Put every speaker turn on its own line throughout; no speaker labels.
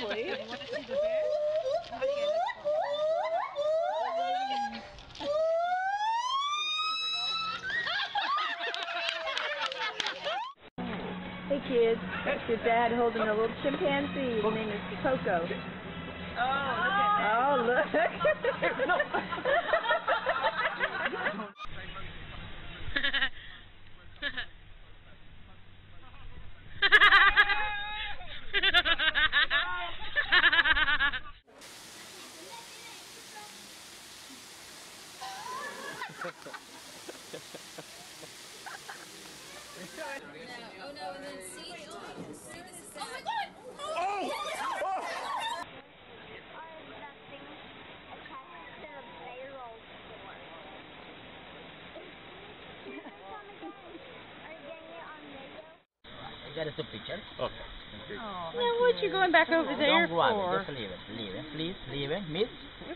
Probably. Hey kids, that's your dad holding a little chimpanzee. His name is Coco. Oh, look.
Oh
That is a picture.
Okay.
Now what you going back over there
Don't go out.
for?
Just leave it. Leave it. Please leave it. Miss.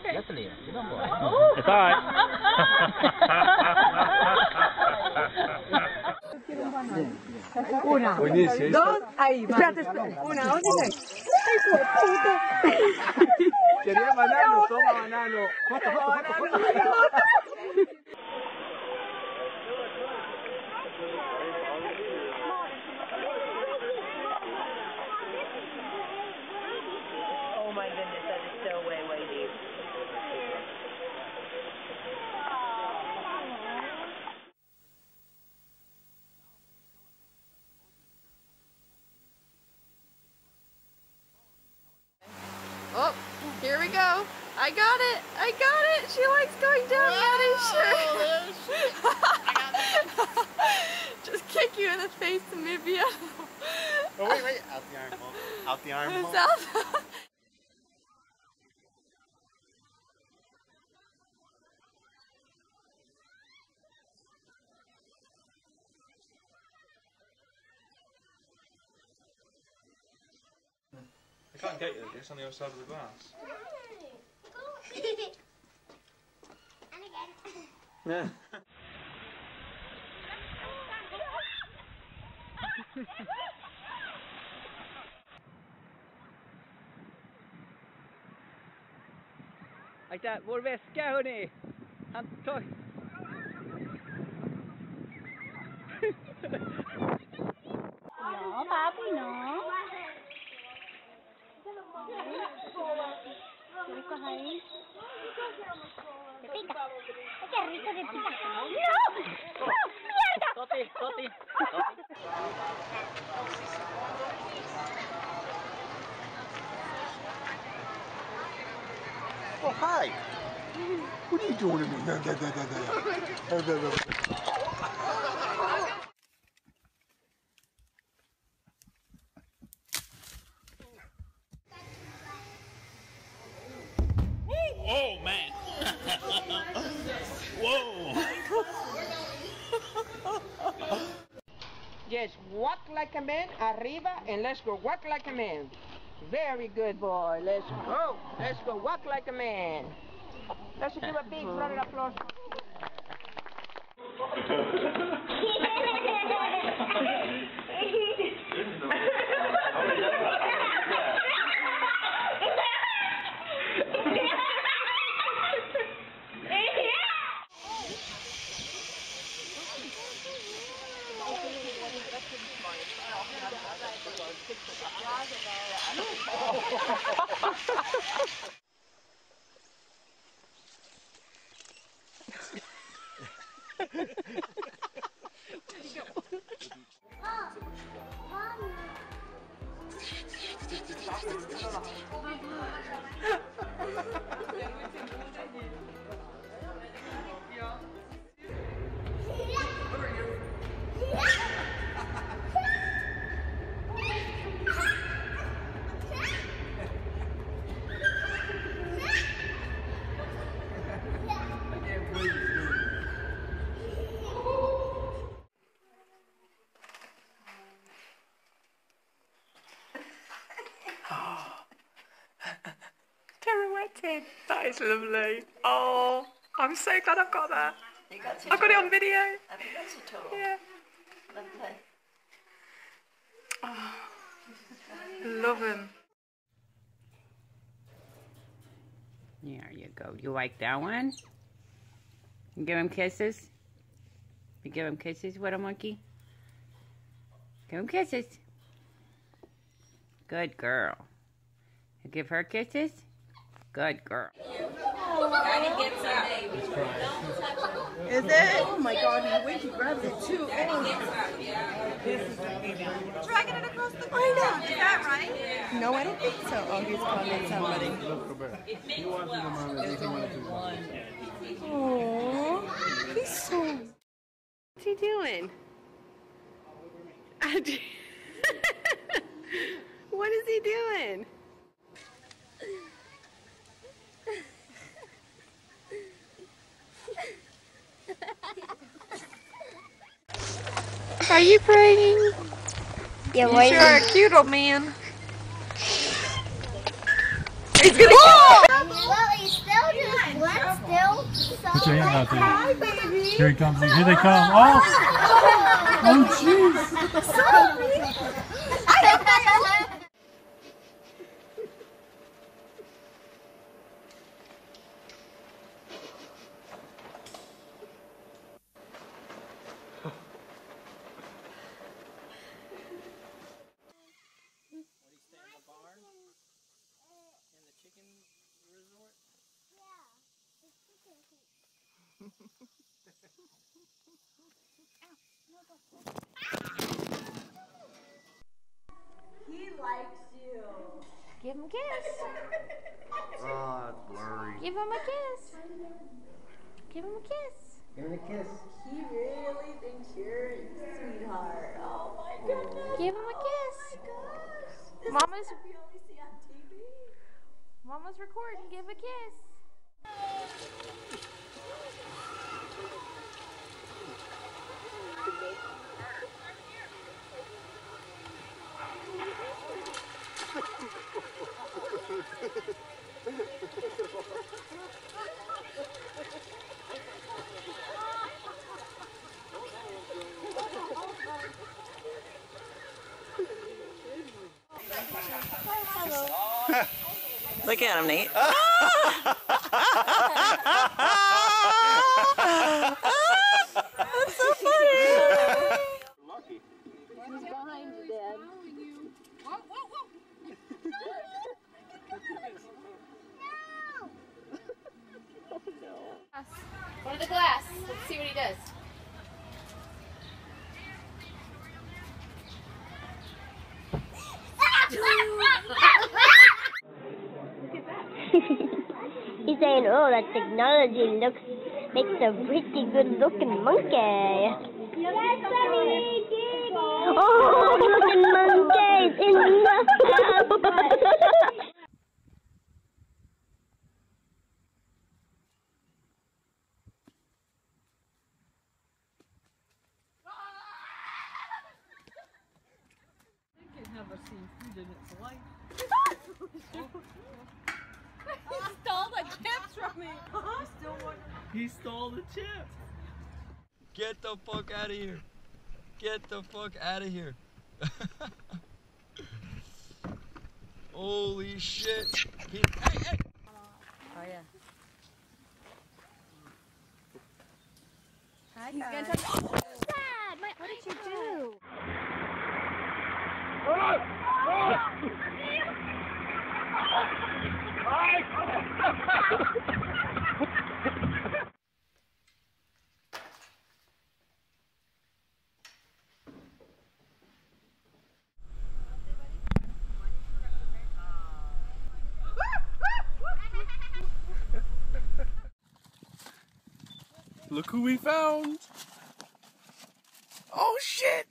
Okay.
Just leave it. You don't go out.
Oh.
It's alright.
Una, dos, ahí, espérate, espérate. Una, dos, tres. ¡Ay, hijo de puta!
Quería banano, toma banano. Joto, joto, joto, joto.
I got it. I got it. She likes going down Maddie's shirt. Just kick you in the face and move you out.
Oh, wait, wait. Out the armhole. Out the armhole.
Who's out?
I can't get you. It's on the other side of the glass.
Akta, vår väska hörni! Han tar...
ja, babu nó. Tụi có thấy. ¡No!
Oh, hi! What are you doing to me?
Yes, walk like a man, arriba, and let's go walk like a man. Very good, boy. Let's go. Let's go walk like a man. Let's give a big round of applause.
哈哈哈 Pirouetted. That is lovely. Oh, I'm so glad I've got that. I've got it on video.
I think that's a total.
Yeah.
Lovely.
Oh, love him.
There you go. You like that one? You give him kisses? You give him kisses, little monkey? Give him kisses. Good girl. You give her kisses? Good girl.
Is it? Oh my god, he went to grab it too. Oh.
Dragging it across the I know. Is that right?
No, I don't think so. Oh, he's calling somebody. Aww, he's so. What's he doing? what is he doing?
Are you praying?
Yeah,
you sure are a cute old man.
He's gonna
Well, he's still just one still. So
Put your hand out there. Here he comes. Here they come. Oh! Oh, jeez.
Give him a kiss.
Oh, ah, it's blurry.
Give him a kiss. Give him a kiss.
Give him a kiss.
He really thinks you're a sweetheart. Oh my oh. goodness.
Give him a oh kiss.
This
Mama's
we only see on TV.
Mama's recording. Give a kiss.
Look at him, Nate. That's so funny. Lucky. He's behind you, Dad. Whoa, whoa, whoa. No. No.
One of the glass. Let's see what he does.
He's saying, oh, that technology looks makes a pretty good looking monkey. Oh, looking monkeys in the house. Uh-huh.
He stole the chips. Get the fuck out of here. Get the fuck out of here. Holy shit. He, hey, hey.
Oh, yeah.
He's gonna touch. Dad, my what did you do?
Look who we found. Oh, shit.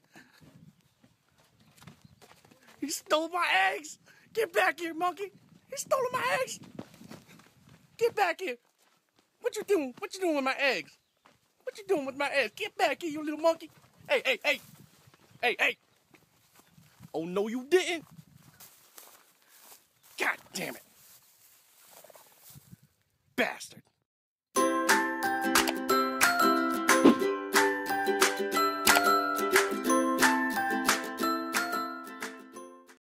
He stole my eggs. Get back here, monkey. He stole my eggs. Get back here. What you doing? What you doing with my eggs? What you doing with my eggs? Get back here, you little monkey. Hey, hey, hey. Hey, hey. Oh, no, you didn't. God damn it. Bastard.